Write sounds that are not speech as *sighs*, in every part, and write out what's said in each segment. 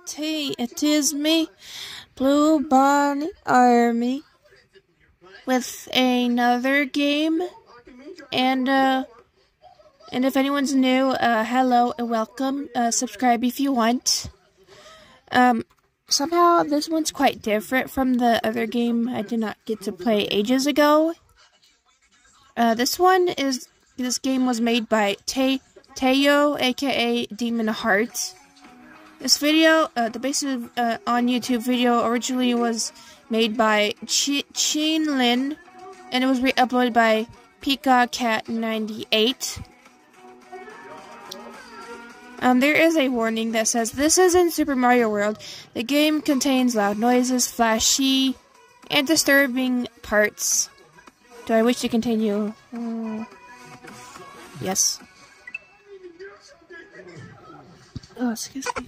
everybody. It is me, Blue Bonnie Army, with another game. And uh, and if anyone's new, uh, hello and welcome. Uh, subscribe if you want. Um, somehow this one's quite different from the other game I did not get to play ages ago. Uh, this one is this game was made by Tay Tayo, aka Demon Heart. This video, uh, the basis uh, on YouTube video originally was made by Chi Chin Lin, and it was re-uploaded by Pika Cat 98. Um, there is a warning that says this is in Super Mario World. The game contains loud noises, flashy, and disturbing parts. Do I wish to continue? Uh, yes. Oh, excuse me.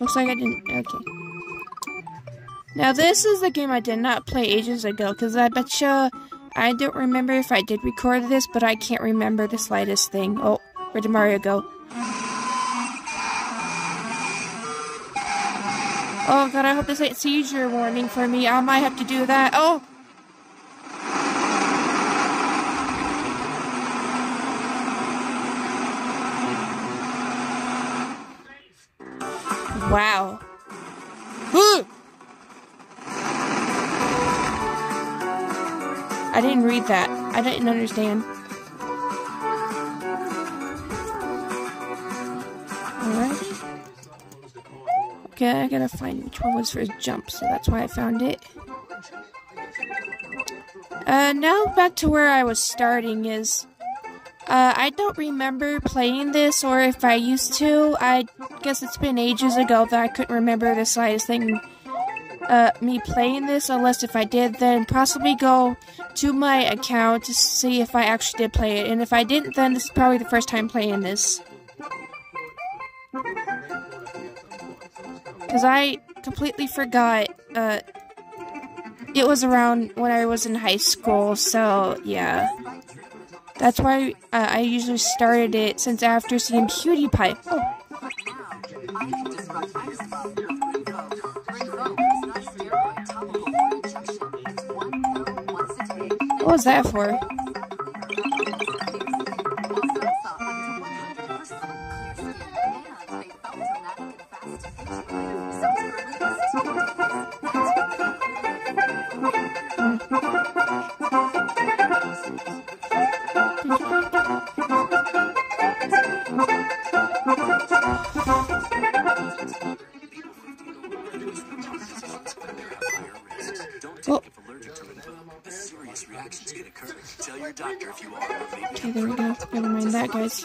Looks like I didn't. Okay. Now, this is the game I did not play ages ago, because I betcha I don't remember if I did record this, but I can't remember the slightest thing. Oh, where did Mario go? Oh god, I hope this ain't seizure warning for me. I might have to do that. Oh! Wow. *gasps* I didn't read that. I didn't understand. Alright. Okay, I gotta find which one was for his jump, so that's why I found it. Uh, now back to where I was starting is, uh, I don't remember playing this, or if I used to, I guess it's been ages ago that I couldn't remember the slightest thing, uh, me playing this, unless if I did, then possibly go to my account to see if I actually did play it, and if I didn't, then this is probably the first time playing this. Because I completely forgot, uh, it was around when I was in high school, so yeah. That's why uh, I usually started it since after seeing PewDiePie. Oh. What was that for? Oh, Serious reactions can occur. Tell your doctor if you are okay, there we go. Never mind that, guys.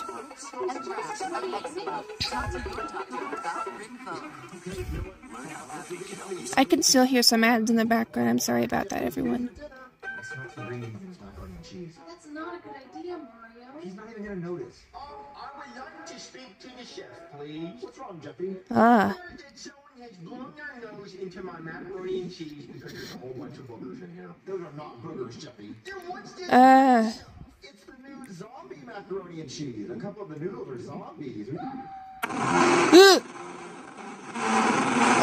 I can still hear some ads in the background. I'm sorry about that, everyone. That's not a good idea, Mario. He's not even gonna notice. I would to speak to the chef, please. What's wrong, Jeffy? Ah, Heard that someone has blown their nose into my macaroni and cheese because there's a whole bunch of boogers in here. Those are not boogers, Jeffy. Then what's this? uh, it's the new zombie macaroni and cheese. A couple of the noodles are zombies. *gasps*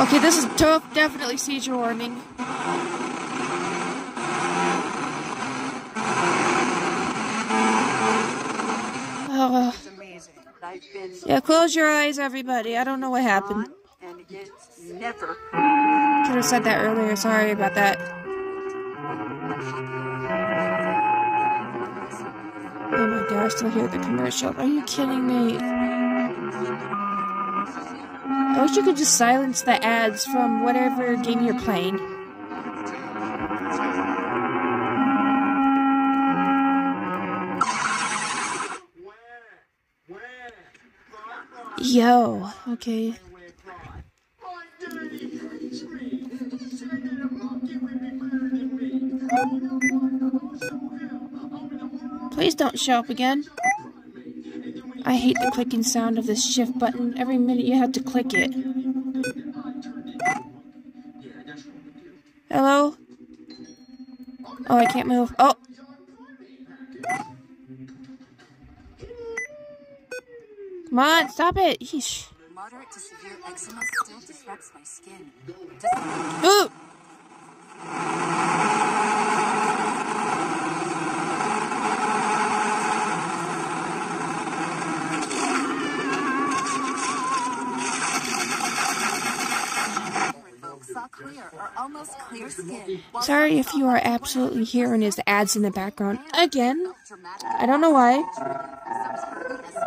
Okay, this is tough. Definitely seizure warning. Oh, It's *sighs* amazing. Yeah, close your eyes, everybody. I don't know what happened. on and it gets never. Could have said that earlier. Sorry about that. Oh my gosh, still hear the commercial. Are you kidding me? I wish you could just silence the ads from whatever game you're playing. Yo, okay. Please don't show up again. I hate the clicking sound of this shift button. Every minute you have to click it. Hello? Oh, I can't move. Oh! Come on, stop it! Yeesh. Moderate to severe eczema still disrupts my skin. Ooh! Folks saw clear or almost clear skin. Sorry if you are absolutely hearing his ads in the background. Again? I don't know why. as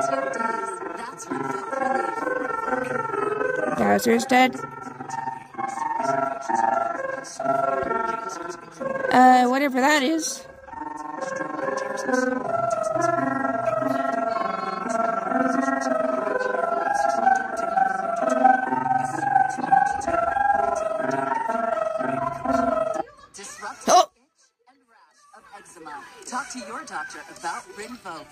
two days. That's when Bowser's dead. Uh, whatever that is. Of eczema. Talk to your doctor about Rinvoq.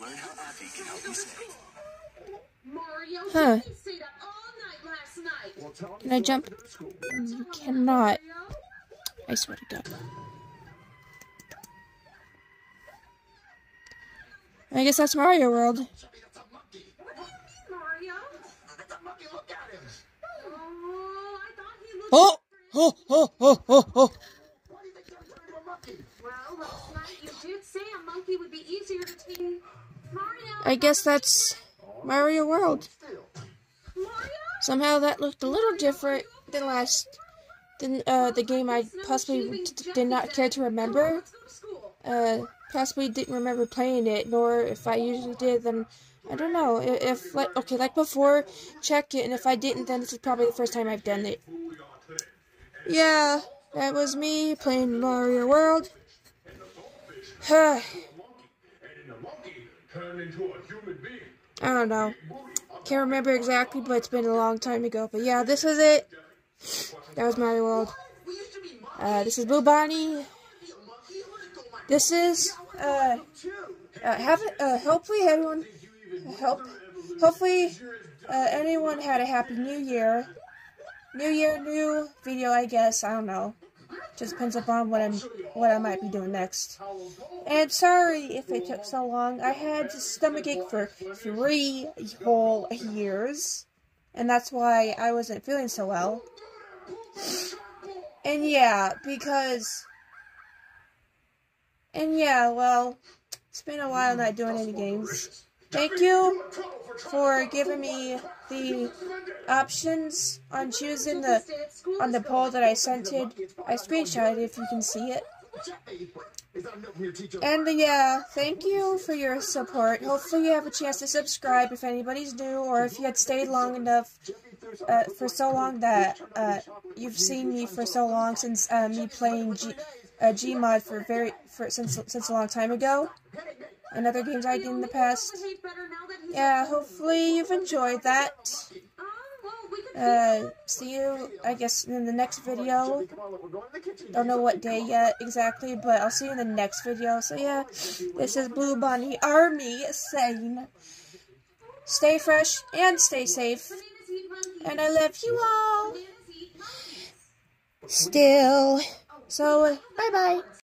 Learn how AbbVie can help you save. Mario, Huh. you stayed up all night last night. Can I jump? You cannot. I swear to God. I guess that's Mario World. Mario? Let the monkey look at him. Oh, I thought he looked Oh! Oh, oh, oh oh, oh, oh. Why do you think I'm turning into a monkey? Well, last night you did say a monkey would be easier to tame. Mario! I guess that's Mario World. Somehow that looked a little different than last, than uh, the game I possibly did not care to remember. Uh, possibly didn't remember playing it, nor if I usually did, then I don't know. If like okay, like before, check it, and if I didn't, then this is probably the first time I've done it. Yeah, that was me playing Mario World. *sighs* Turned into a human being. I don't know. Can't remember exactly, but it's been a long time ago. But yeah, this is it. That was my World. Uh, this is Blue Bonnie. This is uh, uh have uh, hopefully everyone help. Hopefully uh, anyone had a happy New Year. New Year, new video. I guess I don't know. Just depends upon what I'm what I might be doing next. And sorry if it took so long. I had stomachache for three whole years, and that's why I wasn't feeling so well. And yeah, because. And yeah, well, it's been a while not doing any games. Thank you for giving me the options on choosing the on the poll that I sent it. I screenshot it if you can see it. And uh, yeah, thank you for your support. Hopefully, you have a chance to subscribe if anybody's new, or if you had stayed long enough, uh, for so long that uh, you've seen me for so long since uh, me playing G, uh, Gmod for very for since since a long time ago, and other games I did in the past. Yeah, hopefully you've enjoyed that. Uh, see you, I guess, in the next video. Don't know what day yet exactly, but I'll see you in the next video. So yeah, this is Blue Bonnie Army saying, stay fresh and stay safe, and I love you all still. So bye bye.